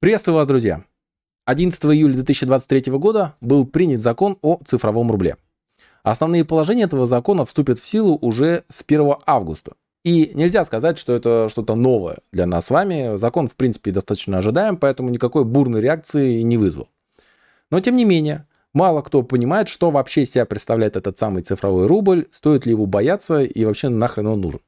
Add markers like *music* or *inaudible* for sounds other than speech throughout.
Приветствую вас, друзья! 11 июля 2023 года был принят закон о цифровом рубле. Основные положения этого закона вступят в силу уже с 1 августа. И нельзя сказать, что это что-то новое для нас с вами. Закон, в принципе, достаточно ожидаем, поэтому никакой бурной реакции не вызвал. Но, тем не менее, мало кто понимает, что вообще себя представляет этот самый цифровой рубль, стоит ли его бояться и вообще нахрен он нужен.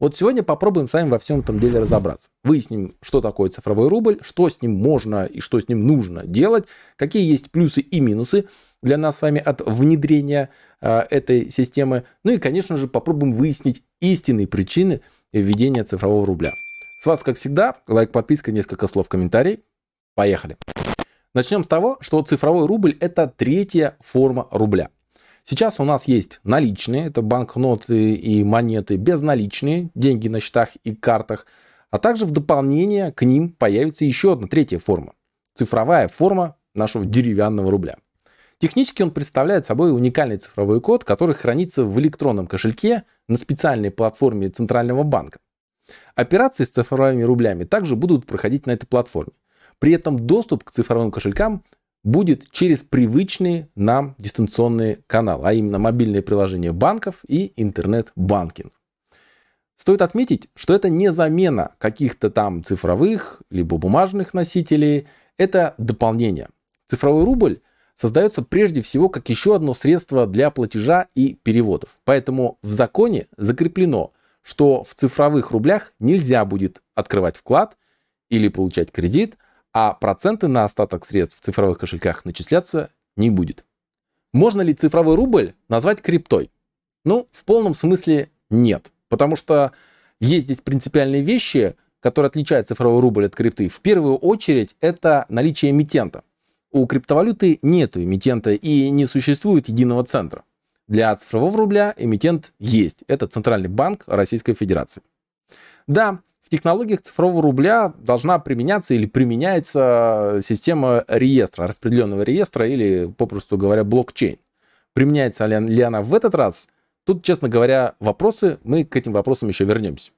Вот сегодня попробуем с вами во всем этом деле разобраться. Выясним, что такое цифровой рубль, что с ним можно и что с ним нужно делать, какие есть плюсы и минусы для нас с вами от внедрения э, этой системы. Ну и, конечно же, попробуем выяснить истинные причины введения цифрового рубля. С вас, как всегда, лайк, подписка, несколько слов, комментарий. Поехали. Начнем с того, что цифровой рубль – это третья форма рубля. Сейчас у нас есть наличные, это банкноты и монеты безналичные, деньги на счетах и картах, а также в дополнение к ним появится еще одна третья форма. Цифровая форма нашего деревянного рубля. Технически он представляет собой уникальный цифровой код, который хранится в электронном кошельке на специальной платформе Центрального банка. Операции с цифровыми рублями также будут проходить на этой платформе. При этом доступ к цифровым кошелькам будет через привычные нам дистанционные каналы, а именно мобильные приложения банков и интернет-банкинг. Стоит отметить, что это не замена каких-то там цифровых либо бумажных носителей, это дополнение. Цифровой рубль создается прежде всего как еще одно средство для платежа и переводов. Поэтому в законе закреплено, что в цифровых рублях нельзя будет открывать вклад или получать кредит – а проценты на остаток средств в цифровых кошельках начисляться не будет. Можно ли цифровой рубль назвать криптой? Ну, в полном смысле нет, потому что есть здесь принципиальные вещи, которые отличают цифровой рубль от крипты. В первую очередь это наличие эмитента. У криптовалюты нет эмитента и не существует единого центра. Для цифрового рубля эмитент есть. Это Центральный банк Российской Федерации. Да, в технологиях цифрового рубля должна применяться или применяется система реестра, распределенного реестра или, попросту говоря, блокчейн. Применяется ли она в этот раз? Тут, честно говоря, вопросы, мы к этим вопросам еще вернемся.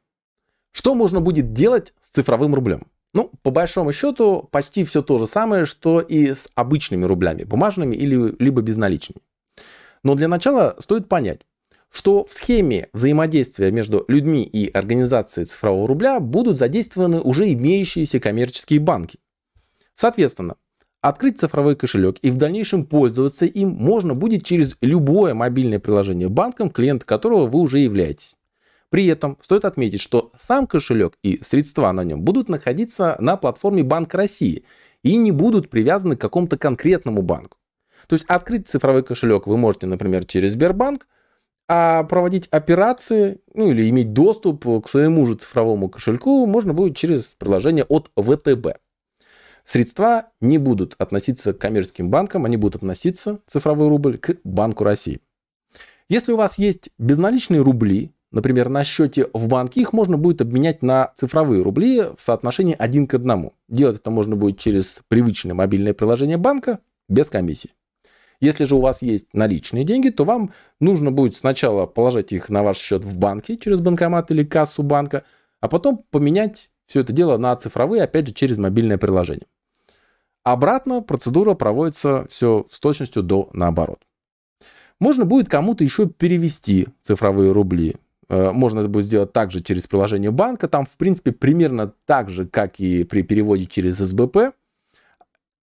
Что можно будет делать с цифровым рублем? Ну, по большому счету, почти все то же самое, что и с обычными рублями, бумажными или либо безналичными. Но для начала стоит понять, что в схеме взаимодействия между людьми и организацией цифрового рубля будут задействованы уже имеющиеся коммерческие банки. Соответственно, открыть цифровой кошелек и в дальнейшем пользоваться им можно будет через любое мобильное приложение банком, клиент которого вы уже являетесь. При этом стоит отметить, что сам кошелек и средства на нем будут находиться на платформе Банк России и не будут привязаны к какому-то конкретному банку. То есть открыть цифровой кошелек вы можете, например, через Сбербанк, а проводить операции, ну или иметь доступ к своему же цифровому кошельку можно будет через приложение от ВТБ. Средства не будут относиться к коммерческим банкам, они будут относиться, цифровой рубль, к Банку России. Если у вас есть безналичные рубли, например, на счете в банке, их можно будет обменять на цифровые рубли в соотношении один к одному. Делать это можно будет через привычное мобильное приложение банка без комиссии. Если же у вас есть наличные деньги, то вам нужно будет сначала положить их на ваш счет в банке через банкомат или кассу банка, а потом поменять все это дело на цифровые, опять же, через мобильное приложение. Обратно процедура проводится все с точностью до наоборот. Можно будет кому-то еще перевести цифровые рубли. Э, можно это будет сделать также через приложение банка. Там, в принципе, примерно так же, как и при переводе через СБП.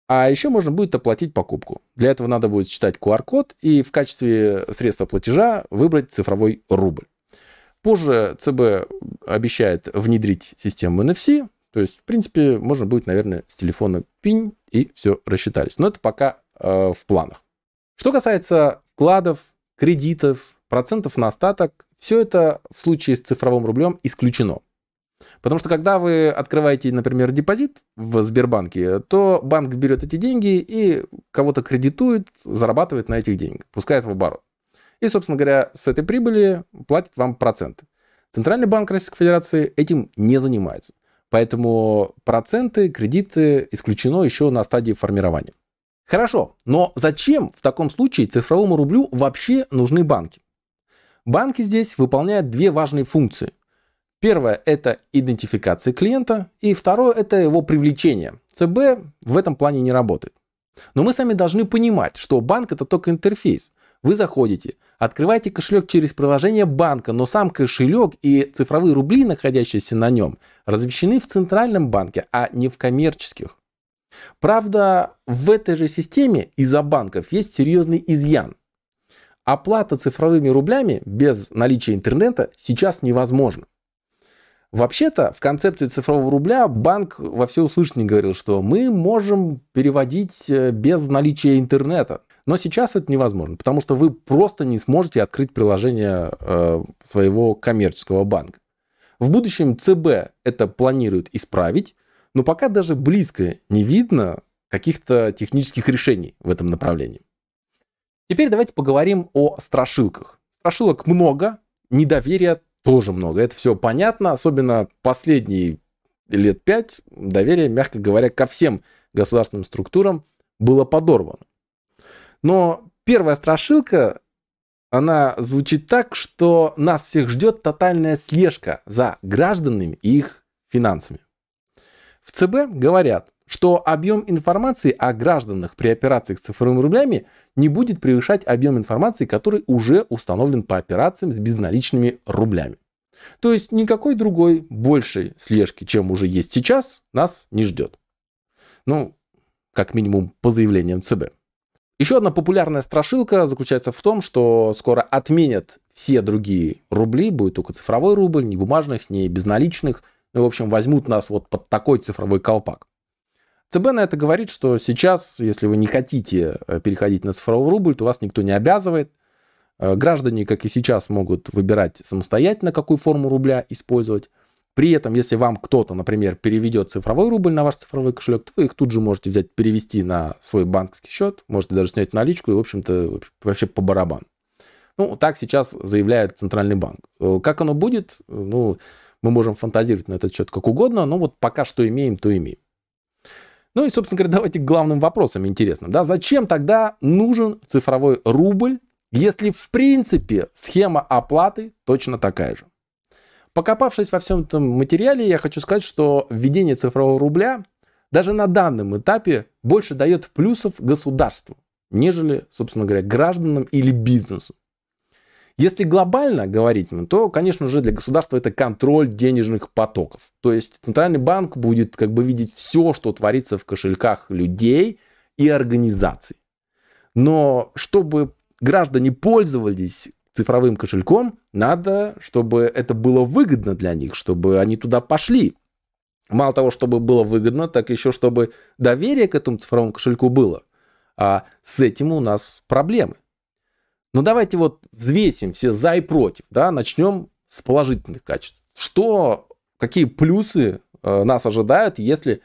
А еще можно будет оплатить покупку. Для этого надо будет считать QR-код и в качестве средства платежа выбрать цифровой рубль. Позже ЦБ обещает внедрить систему NFC, то есть, в принципе, можно будет, наверное, с телефона пинь и все рассчитались. Но это пока э, в планах. Что касается вкладов, кредитов, процентов на остаток, все это в случае с цифровым рублем исключено. Потому что когда вы открываете, например, депозит в Сбербанке, то банк берет эти деньги и кого-то кредитует, зарабатывает на этих деньгах, пускает в оборот. И, собственно говоря, с этой прибыли платит вам проценты. Центральный банк Российской Федерации этим не занимается. Поэтому проценты, кредиты исключено еще на стадии формирования. Хорошо, но зачем в таком случае цифровому рублю вообще нужны банки? Банки здесь выполняют две важные функции – Первое – это идентификация клиента, и второе – это его привлечение. ЦБ в этом плане не работает. Но мы сами должны понимать, что банк – это только интерфейс. Вы заходите, открываете кошелек через приложение банка, но сам кошелек и цифровые рубли, находящиеся на нем, размещены в центральном банке, а не в коммерческих. Правда, в этой же системе из-за банков есть серьезный изъян. Оплата цифровыми рублями без наличия интернета сейчас невозможна. Вообще-то в концепции цифрового рубля банк во всеуслышание говорил, что мы можем переводить э, без наличия интернета. Но сейчас это невозможно, потому что вы просто не сможете открыть приложение э, своего коммерческого банка. В будущем ЦБ это планирует исправить, но пока даже близко не видно каких-то технических решений в этом направлении. Теперь давайте поговорим о страшилках. Страшилок много, недоверия тоже много. Это все понятно, особенно последние лет пять доверие, мягко говоря, ко всем государственным структурам было подорвано. Но первая страшилка, она звучит так, что нас всех ждет тотальная слежка за гражданами и их финансами. В ЦБ говорят, что объем информации о гражданах при операциях с цифровыми рублями не будет превышать объем информации, который уже установлен по операциям с безналичными рублями. То есть никакой другой большей слежки, чем уже есть сейчас, нас не ждет. Ну, как минимум по заявлениям ЦБ. Еще одна популярная страшилка заключается в том, что скоро отменят все другие рубли, будет только цифровой рубль, ни бумажных, ни безналичных. Ну, в общем, возьмут нас вот под такой цифровой колпак. ЦБ на это говорит, что сейчас, если вы не хотите э, переходить на цифровой рубль, то вас никто не обязывает. Э, граждане, как и сейчас, могут выбирать самостоятельно, какую форму рубля использовать. При этом, если вам кто-то, например, переведет цифровой рубль на ваш цифровой кошелек, то вы их тут же можете взять, перевести на свой банковский счет, можете даже снять наличку и, в общем-то, вообще по барабану. Ну, так сейчас заявляет Центральный банк. Э, как оно будет, ну, мы можем фантазировать на этот счет как угодно, но вот пока что имеем, то имеем. Ну и, собственно говоря, давайте к главным вопросам интересным. Да? Зачем тогда нужен цифровой рубль, если в принципе схема оплаты точно такая же? Покопавшись во всем этом материале, я хочу сказать, что введение цифрового рубля даже на данном этапе больше дает плюсов государству, нежели, собственно говоря, гражданам или бизнесу. Если глобально говорить, то, конечно же, для государства это контроль денежных потоков. То есть центральный банк будет как бы видеть все, что творится в кошельках людей и организаций. Но чтобы граждане пользовались цифровым кошельком, надо, чтобы это было выгодно для них, чтобы они туда пошли. Мало того, чтобы было выгодно, так еще чтобы доверие к этому цифровому кошельку было. А с этим у нас проблемы. Но давайте вот взвесим все за и против, да, начнем с положительных качеств. Что, какие плюсы э, нас ожидают, если,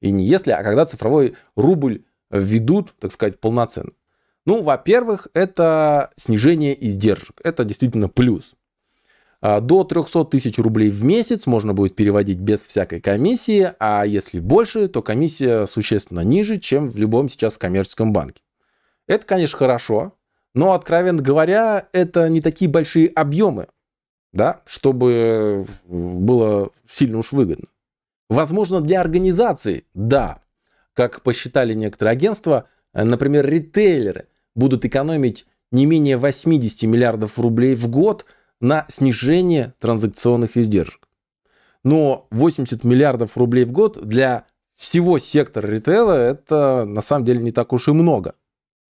и не если, а когда цифровой рубль введут, так сказать, полноценно? Ну, во-первых, это снижение издержек. Это действительно плюс. А, до 300 тысяч рублей в месяц можно будет переводить без всякой комиссии, а если больше, то комиссия существенно ниже, чем в любом сейчас коммерческом банке. Это, конечно, хорошо, но, откровенно говоря, это не такие большие объемы, да, чтобы было сильно уж выгодно. Возможно, для организации, да, как посчитали некоторые агентства, например, ритейлеры будут экономить не менее 80 миллиардов рублей в год на снижение транзакционных издержек. Но 80 миллиардов рублей в год для всего сектора ритейла это на самом деле не так уж и много.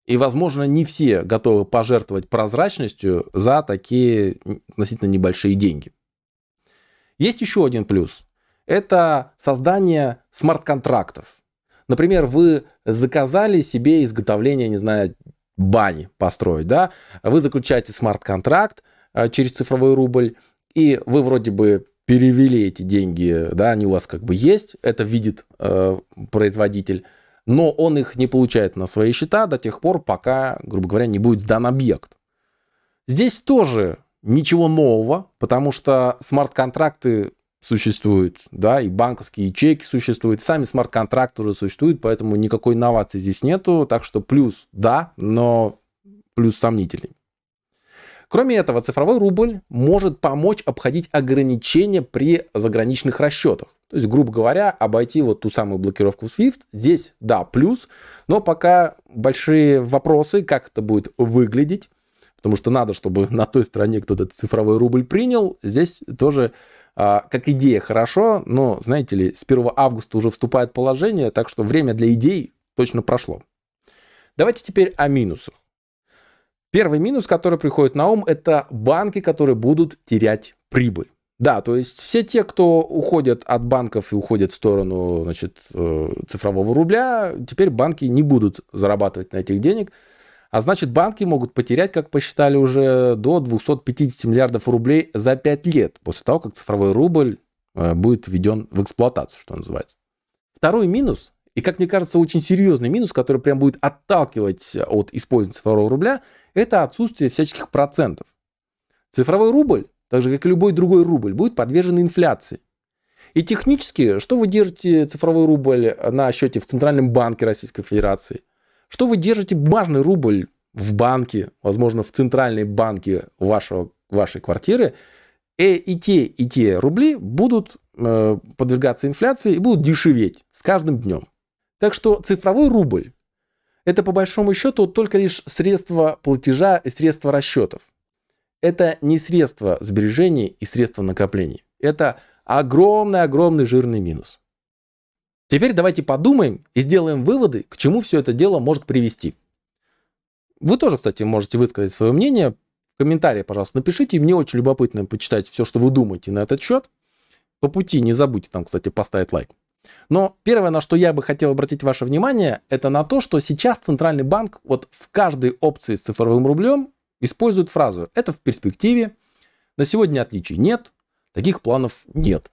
И, возможно, не все готовы пожертвовать прозрачностью за такие относительно небольшие деньги. Есть еще один плюс. Это создание смарт-контрактов. Например, вы заказали себе изготовление, не знаю, бани построить, да? Вы заключаете смарт-контракт э, через цифровой рубль, и вы вроде бы перевели эти деньги, да, они у вас как бы есть, это видит э, производитель, но он их не получает на свои счета до тех пор, пока, грубо говоря, не будет сдан объект. Здесь тоже ничего нового, потому что смарт-контракты существуют, да, и банковские ячейки существуют, сами смарт-контракты уже существуют, поэтому никакой инновации здесь нету, так что плюс да, но плюс сомнительный. Кроме этого, цифровой рубль может помочь обходить ограничения при заграничных расчетах. То есть, грубо говоря, обойти вот ту самую блокировку SWIFT. Здесь, да, плюс, но пока большие вопросы, как это будет выглядеть, потому что надо, чтобы *laughs* на той стороне кто-то цифровой рубль принял. Здесь тоже а, как идея хорошо, но, знаете ли, с 1 августа уже вступает положение, так что время для идей точно прошло. Давайте теперь о минусах. Первый минус, который приходит на ум, это банки, которые будут терять прибыль. Да, то есть все те, кто уходят от банков и уходят в сторону значит, э, цифрового рубля, теперь банки не будут зарабатывать на этих денег. А значит, банки могут потерять, как посчитали уже, до 250 миллиардов рублей за 5 лет после того, как цифровой рубль э, будет введен в эксплуатацию, что называется. Второй минус, и, как мне кажется, очень серьезный минус, который прям будет отталкивать от использования цифрового рубля – это отсутствие всяческих процентов. Цифровой рубль, так же как и любой другой рубль, будет подвержен инфляции. И технически, что вы держите цифровой рубль на счете в Центральном банке Российской Федерации, что вы держите бумажный рубль в банке, возможно, в центральной банке вашего, вашей квартиры, и, э, и те, и те рубли будут э, подвергаться инфляции и будут дешеветь с каждым днем. Так что цифровой рубль это по большому счету только лишь средство платежа и средство расчетов. Это не средство сбережений и средство накоплений. Это огромный-огромный жирный минус. Теперь давайте подумаем и сделаем выводы, к чему все это дело может привести. Вы тоже, кстати, можете высказать свое мнение. В комментарии, пожалуйста, напишите. Мне очень любопытно почитать все, что вы думаете на этот счет. По пути не забудьте там, кстати, поставить лайк. Но первое, на что я бы хотел обратить ваше внимание, это на то, что сейчас Центральный банк вот в каждой опции с цифровым рублем использует фразу «это в перспективе», «на сегодня отличий нет», «таких планов нет».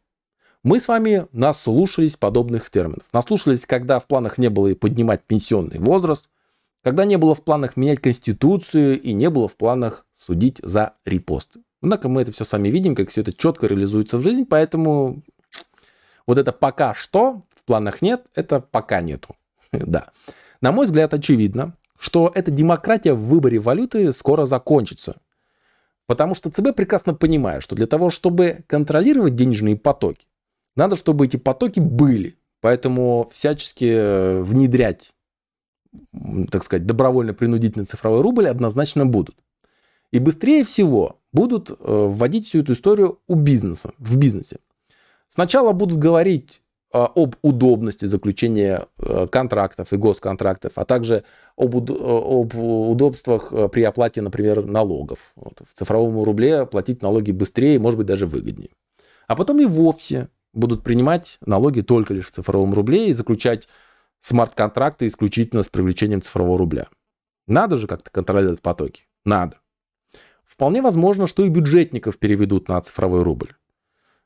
Мы с вами наслушались подобных терминов. Наслушались, когда в планах не было и поднимать пенсионный возраст, когда не было в планах менять конституцию и не было в планах судить за репосты. Однако мы это все сами видим, как все это четко реализуется в жизнь, поэтому вот это пока что в планах нет, это пока нету. *laughs* да. На мой взгляд, очевидно, что эта демократия в выборе валюты скоро закончится. Потому что ЦБ прекрасно понимает, что для того, чтобы контролировать денежные потоки, надо, чтобы эти потоки были. Поэтому всячески э, внедрять, так сказать, добровольно-принудительный цифровой рубль однозначно будут. И быстрее всего будут э, вводить всю эту историю у бизнеса, в бизнесе. Сначала будут говорить а, об удобности заключения э, контрактов и госконтрактов, а также об, э, об удобствах э, при оплате, например, налогов. Вот, в цифровом рубле платить налоги быстрее, может быть, даже выгоднее. А потом и вовсе будут принимать налоги только лишь в цифровом рубле и заключать смарт-контракты исключительно с привлечением цифрового рубля. Надо же как-то контролировать потоки. Надо. Вполне возможно, что и бюджетников переведут на цифровой рубль.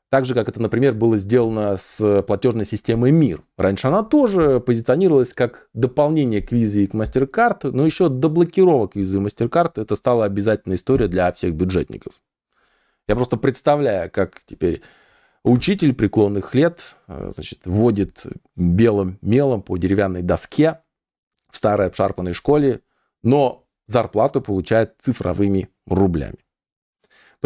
Так же, как это, например, было сделано с платежной системой МИР. Раньше она тоже позиционировалась как дополнение к визе и к MasterCard, но еще до блокировок визы и MasterCard это стала обязательная история для всех бюджетников. Я просто представляю, как теперь учитель преклонных лет э, значит, вводит белым мелом по деревянной доске в старой обшарпанной школе, но зарплату получает цифровыми рублями.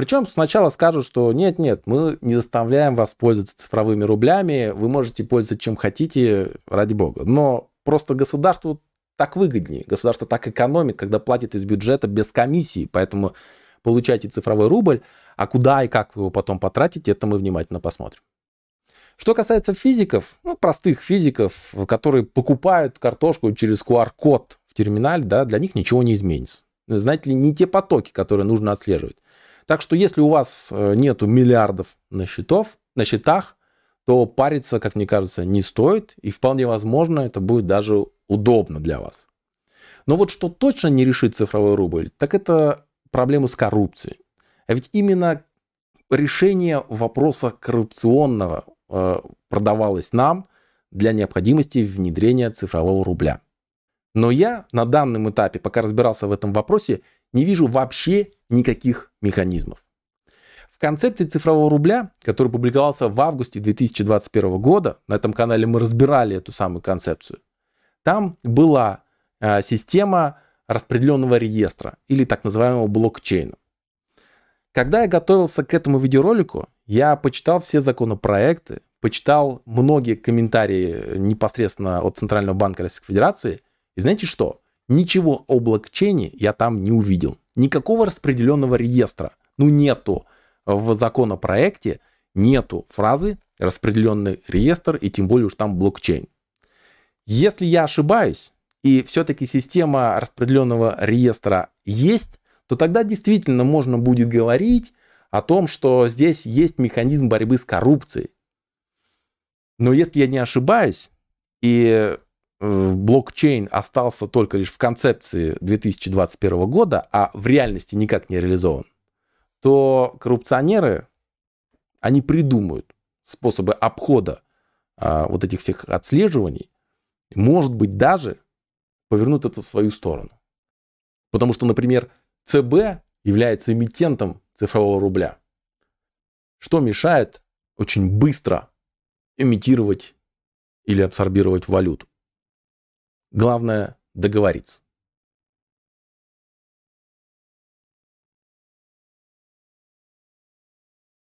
Причем сначала скажут, что нет-нет, мы не заставляем вас пользоваться цифровыми рублями, вы можете пользоваться чем хотите, ради бога. Но просто государству так выгоднее, государство так экономит, когда платит из бюджета без комиссии, поэтому получайте цифровой рубль, а куда и как вы его потом потратите, это мы внимательно посмотрим. Что касается физиков, ну, простых физиков, которые покупают картошку через QR-код в терминале, да, для них ничего не изменится. Знаете ли, не те потоки, которые нужно отслеживать. Так что если у вас э, нету миллиардов на, счетов, на счетах, то париться, как мне кажется, не стоит. И вполне возможно, это будет даже удобно для вас. Но вот что точно не решит цифровой рубль, так это проблемы с коррупцией. А ведь именно решение вопроса коррупционного э, продавалось нам для необходимости внедрения цифрового рубля. Но я на данном этапе, пока разбирался в этом вопросе, не вижу вообще никаких механизмов. В концепции цифрового рубля, который публиковался в августе 2021 года, на этом канале мы разбирали эту самую концепцию, там была э, система распределенного реестра или так называемого блокчейна. Когда я готовился к этому видеоролику, я почитал все законопроекты, почитал многие комментарии непосредственно от Центрального банка Российской Федерации. И знаете что? Ничего о блокчейне я там не увидел. Никакого распределенного реестра. Ну нету. В законопроекте нету фразы распределенный реестр и тем более уж там блокчейн. Если я ошибаюсь, и все-таки система распределенного реестра есть, то тогда действительно можно будет говорить о том, что здесь есть механизм борьбы с коррупцией. Но если я не ошибаюсь, и блокчейн остался только лишь в концепции 2021 года, а в реальности никак не реализован, то коррупционеры, они придумают способы обхода а, вот этих всех отслеживаний, может быть, даже повернут это в свою сторону. Потому что, например, ЦБ является эмитентом цифрового рубля. Что мешает очень быстро имитировать или абсорбировать валюту? Главное договориться.